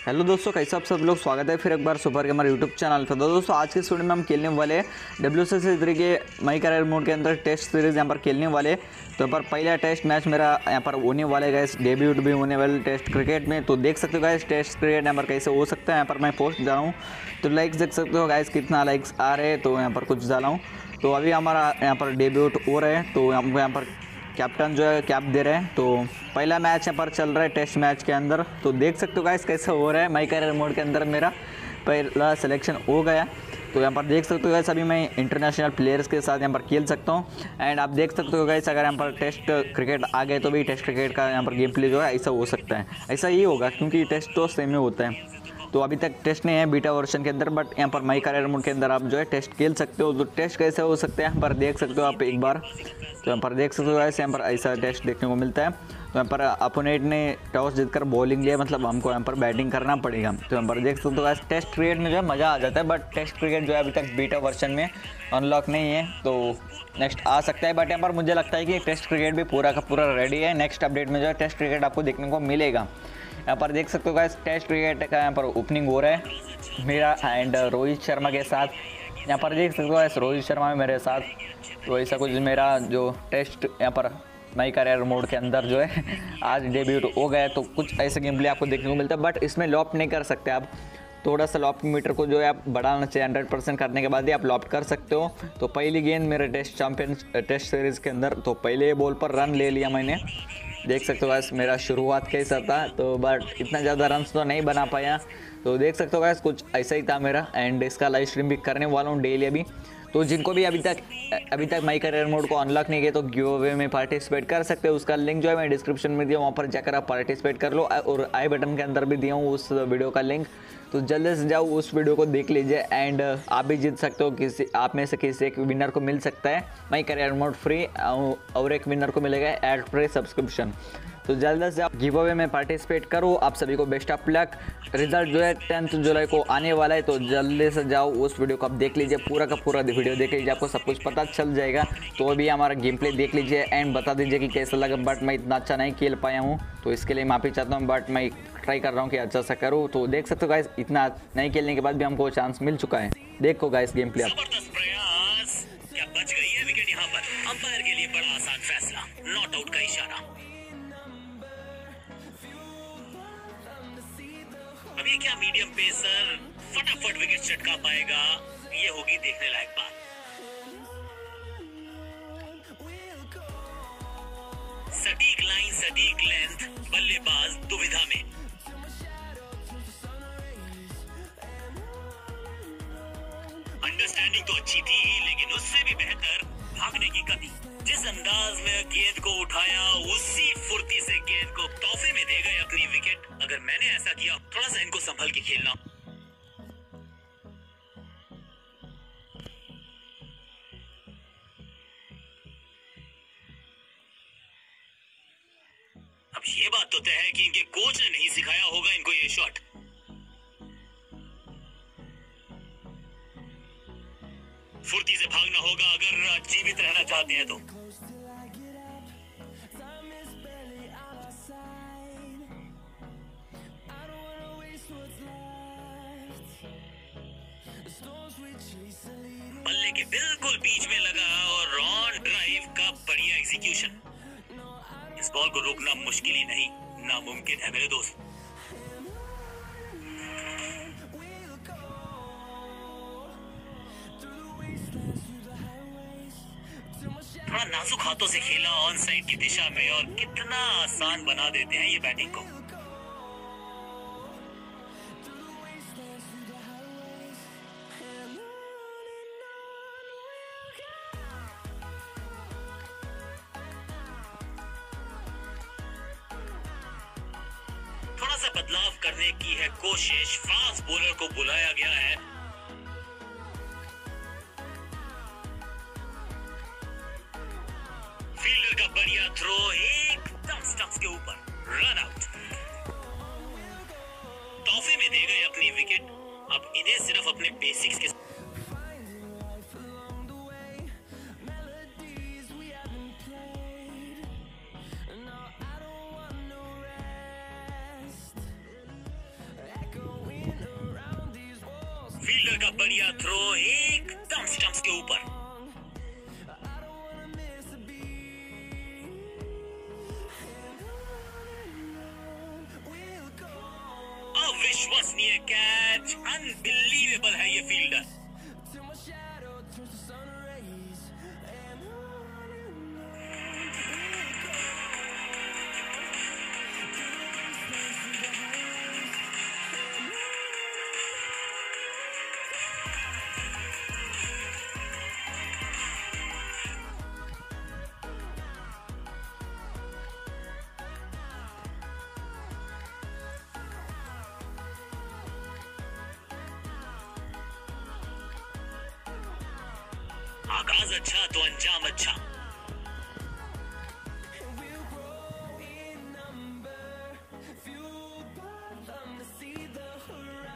Hello दोस्तों, कैसे आप सब लोग? स्वागत है फिर एक बार सुपर के हमारे यूट्यूब चैनल पर तो दोस्तों, आज के स्टूडियो में हम खेलने वाले डब्ल्यू सी सी के मई करियर मोड के अंदर टेस्ट सीरीज़ यहाँ पर खेलने वाले। तो यहाँ पर पहला टेस्ट मैच मेरा यहाँ पर होने वाले गए डेब्यूट भी होने वाले टेस्ट क्रिकेट में। तो देख सकते हो गाइस टेस्ट क्रिकेट यहाँ पर कैसे हो सकता है। यहाँ पर मैं पोस्ट डाला हूँ। तो लाइक्स देख सकते हो गाइस कितना लाइक्स आ रहे हैं। तो यहाँ पर कुछ डाला हूँ। तो अभी हमारा यहाँ पर डेब्यूट हो रहे हैं। तो हमको यहाँ पर कैप्टन जो है कैप दे रहे हैं। तो पहला मैच यहाँ पर चल रहा है टेस्ट मैच के अंदर। तो देख सकते हो गाइस कैसे हो रहा है माई कैरियर मोड के अंदर मेरा। पहला सिलेक्शन हो गया। तो यहाँ पर देख सकते हो गाइस अभी मैं इंटरनेशनल प्लेयर्स के साथ यहाँ पर खेल सकता हूँ। एंड आप देख सकते हो गाइस अगर यहाँ पर टेस्ट क्रिकेट आ गए तो भी टेस्ट क्रिकेट का यहाँ पर गेम प्ले जो है, ऐसा हो सकता है। ऐसा ही होगा, क्योंकि टेस्ट तो सेम ही होता है। तो अभी तक टेस्ट नहीं है बीटा वर्जन के अंदर बट यहाँ पर माई करियर मोड के अंदर आप जो है टेस्ट खेल सकते हो। तो टेस्ट कैसे हो सकते हैं, यहाँ पर देख सकते हो आप एक बार। तो यहाँ पर देख सकते हो ऐसे यहाँ पर ऐसा टेस्ट देखने को मिलता है। तो यहाँ पर अपोनेट ने टॉस जीतकर बॉलिंग लिया मतलब हमको यहाँ पर बैटिंग करना पड़ेगा। तो यहाँ पर देख सकते हो टेस्ट क्रिकेट में जो है मज़ा आ जाता है बट टेस्ट क्रिकेट जो है अभी तक बीटा वर्जन में अनलॉक नहीं है। तो नेक्स्ट आ सकता है बट यहाँ पर मुझे लगता है कि टेस्ट क्रिकेट भी पूरा का पूरा रेडी है। नेक्स्ट अपडेट में जो है टेस्ट क्रिकेट आपको देखने को मिलेगा। यहाँ पर देख सकते हो गाइस टेस्ट क्रिकेट का यहाँ पर ओपनिंग हो रहा है। मेरा एंड रोहित शर्मा के साथ। यहाँ पर देख सकते हो गाइस रोहित शर्मा मेरे साथ। तो ऐसा कुछ मेरा जो टेस्ट यहाँ पर नई करियर मोड के अंदर जो है, आज डेब्यूट हो गया तो कुछ ऐसे गेम प्ले आपको देखने को मिलता है बट इसमें लॉप नहीं कर सकते आप। थोड़ा सा लॉफ्ट मीटर को जो है, आप बढ़ाना चाहिए हंड्रेड परसेंट करने के बाद ही आप लॉफ्ट कर सकते हो। तो पहली गेंद मेरे टेस्ट चैंपियन टेस्ट सीरीज़ के अंदर तो पहले बॉल पर रन ले लिया मैंने। देख सकते हो गैस मेरा शुरुआत कैसा था तो बट इतना ज़्यादा रन तो नहीं बना पाया। तो देख सकते हो गैस कुछ ऐसा ही था मेरा एंड इसका लाइव स्ट्रीम भी करने वाला हूँ डेली अभी। तो जिनको भी अभी तक अभी तक माई करियर मोड को अनलॉक नहीं किया तो गिव अवे में पार्टिसिपेट कर सकते हो। उसका लिंक जो है मैं डिस्क्रिप्शन में दिया वहाँ पर जाकर आप पार्टिसिपेट कर लो, और आई बटन के अंदर भी दिया हूँ उस वीडियो का लिंक तो जल्द से जाओ उस वीडियो को देख लीजिए एंड आप भी जीत सकते हो किसी, आप में से किसी एक विनर को मिल सकता है। माई करियर मोड फ्री और एक विनर को मिलेगा एड फ्री सब्सक्रिप्शन तो जल्द से आप गिव अवे में पार्टिसिपेट करो। आप सभी को बेस्ट ऑफ़ लक रिज़ल्ट जो है टेंथ जुलाई को आने वाला है तो जल्दी से जाओ उस वीडियो को आप देख लीजिए। पूरा का पूरा वीडियो देख लीजिए, आपको सब कुछ पता चल जाएगा। तो अभी हमारा गेम प्ले देख लीजिए एंड बता दीजिए कि कैसा लगा बट मैं इतना अच्छा नहीं खेल पाया हूँ। तो इसके लिए माफ़ी चाहता हूँ बट मैं ट्राई कर रहा हूँ कि अच्छा सा करूँ। तो देख सकते हो गाइस इतना नहीं खेलने के बाद भी हमको चांस मिल चुका है। देखो गाइस गेम प्ले आप बच गई है विकेट यहाँ पर? अंपायर के लिए बड़ा आसान फैसला नॉट आउट का इशारा। अभी क्या मीडियम पेसर फटाफट विकेट चटका पाएगा। ये होगी देखने लायक बात। सटीक लाइन सटीक लेंथ बल्लेबाज दुविधा में। अंडरस्टैंडिंग तो अच्छी थी, लेकिन उससे भी बेहतर भागने की कमी। जिस अंदाज में गेंद को उठाया, उसी फुर्ती से गेंद को तोहफे में दे गए अपनी विकेट अगर मैंने ऐसा किया, थोड़ा सा इनको संभल के खेलना। अब ये बात तो तय है कि इनके कोच ने नहीं सिखाया होगा इनको ये शॉट फुर्ती से भागना होगा, अगर जीवित रहना चाहते हैं तो। बल्ले के बिल्कुल बीच में लगा और ऑन ड्राइव का बढ़िया एग्जीक्यूशन इस बॉल को रोकना मुश्किल ही नहीं, नामुमकिन है मेरे दोस्त। थोड़ा नाजुक हाथों से खेला ऑन साइड की दिशा में और कितना आसान बना देते हैं ये बैटिंग को। थोड़ा सा बदलाव करने की है कोशिश। फास्ट बॉलर को बुलाया गया है। फील्डर का बढ़िया थ्रो एकदम स्टम्प्स के ऊपर। रन आउट तोहफे में दे गए अपनी विकेट अब इन्हें सिर्फ़ अपने बेसिक्स के बढ़िया थ्रो एकदम स्टंप्स के ऊपर। अविश्वसनीय कैच अनबिलीवेबल है ये फील्डर आगाज़ अच्छा तो अंजाम अच्छा।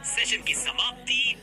सेशन की समाप्ति